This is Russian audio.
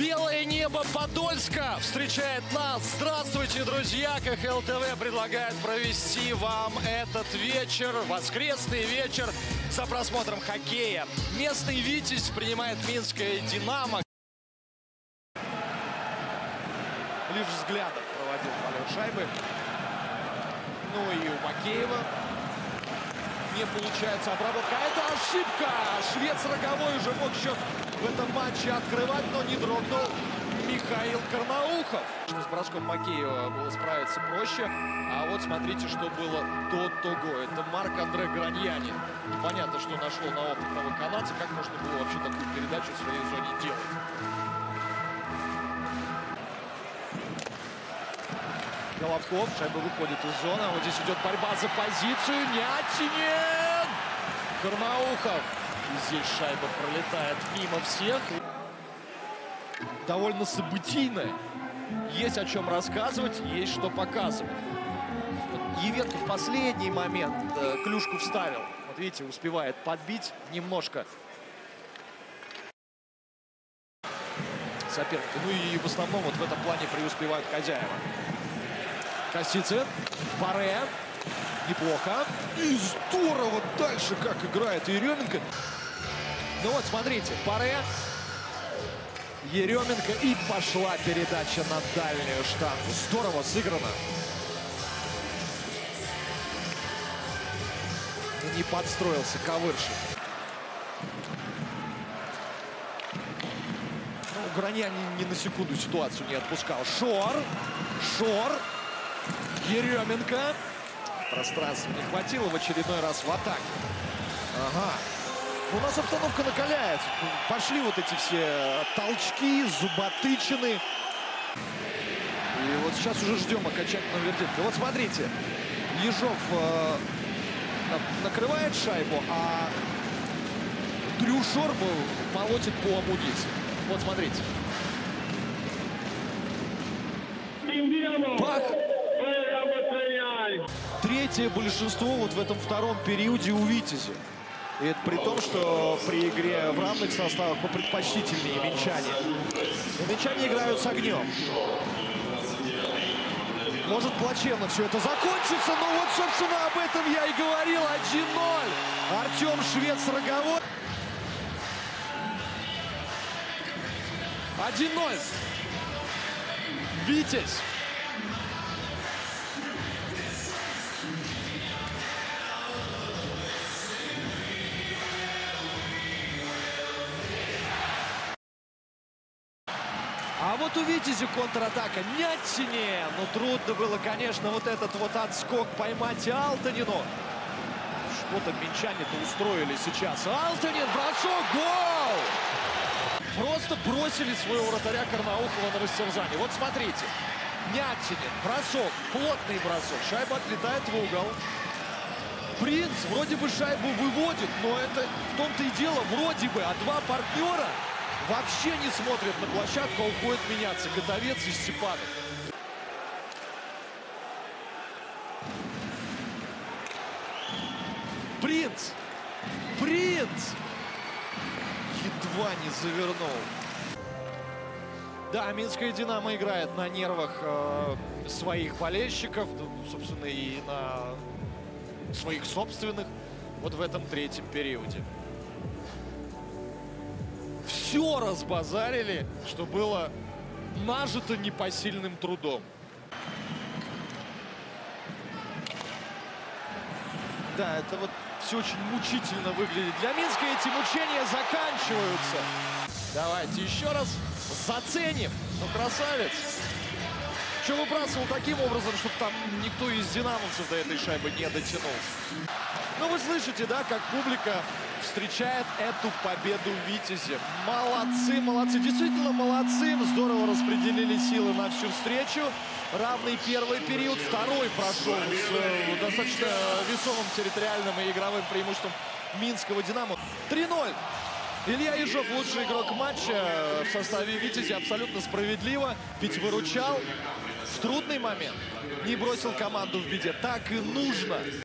Белое небо Подольска встречает нас. Здравствуйте, друзья! КХЛ ТВ предлагает провести вам этот вечер, воскресный вечер, за просмотром хоккея. Местный «Витязь» принимает Минское «Динамо». Лишь взглядом проводил полет шайбы. Ну и у Макеева не получается обработка. Это ошибка! Швец роговой уже мог счет в этом матче открывать, но не дрогнул Михаил Карнаухов. С броском Макеева было справиться проще. А вот смотрите, что было до того. Это Марк Андре Граньянин. Понятно, что нашло на опытного канадца. Как можно было вообще такую передачу в своей зоне делать? Головков, шайба выходит из зоны. Вот здесь идет борьба за позицию. Нятинин! Карнаухов. И здесь шайба пролетает мимо всех. Довольно событийная. Есть о чем рассказывать, есть что показывать. Евенко в последний момент э, клюшку вставил. Вот видите, успевает подбить немножко. Соперника. Ну и в основном вот в этом плане преуспевают хозяева. Косицын, Баре. Неплохо. И здорово дальше как играет Еременко. Ну вот, смотрите, Паре, Еременко и пошла передача на дальнюю штангу. Здорово сыграно. Не подстроился Ковыршин. Ну, Граня ни, ни на секунду ситуацию не отпускал. Шор. Шор. Еременко. Пространства не хватило в очередной раз в атаке. Ага. У нас обстановка накаляется. Пошли вот эти все толчки, зуботычины. И вот сейчас уже ждем окончательного вердикта. Вот смотрите, Ежов э, накрывает шайбу, а Дрю Шорбу молотит по амуниции. Вот смотрите. Бах! Третье большинство вот в этом втором периоде у Витязи. И это при том, что при игре в равных составах попредпочтительнее минчане. Но минчане играют с огнем. Может плачевно все это закончится, но вот, собственно, об этом я и говорил. 1-0. Артем Швец роговой. 1-0. Витязь. Вот у Витязи контратака. Нятине. Но трудно было, конечно, вот этот вот отскок поймать Алтанину. Что-то минчане-то устроили сейчас. Алтанин, бросок, гол! Просто бросили своего вратаря Карнаухова на растерзание. Вот смотрите. Нятинин, бросок, плотный бросок. Шайба отлетает в угол. Принц вроде бы шайбу выводит, но это в том-то и дело вроде бы. А два партнера вообще не смотрят на площадку, а уходят меняться. Готовец и Степанов. Принц! Принц! Едва не завернул. Да, Минская «Динамо» играет на нервах э, своих болельщиков, собственно, и на своих собственных вот в этом третьем периоде все разбазарили, что было нажито непосильным трудом. Да, это вот все очень мучительно выглядит. Для Минска эти мучения заканчиваются. Давайте еще раз заценим. Ну, красавец. Что выбрасывал таким образом, чтобы там никто из динамовцев до этой шайбы не дотянулся. Ну, вы слышите, да, как публика встречает эту победу в Витязе. Молодцы, молодцы, действительно молодцы. Здорово распределили силы на всю встречу. Равный первый период, второй прошел с э, достаточно весомым территориальным и игровым преимуществом Минского «Динамо». 3-0. Илья Ежов лучший игрок матча в составе «Витязи» абсолютно справедливо, ведь выручал в трудный момент, не бросил команду в беде. Так и нужно.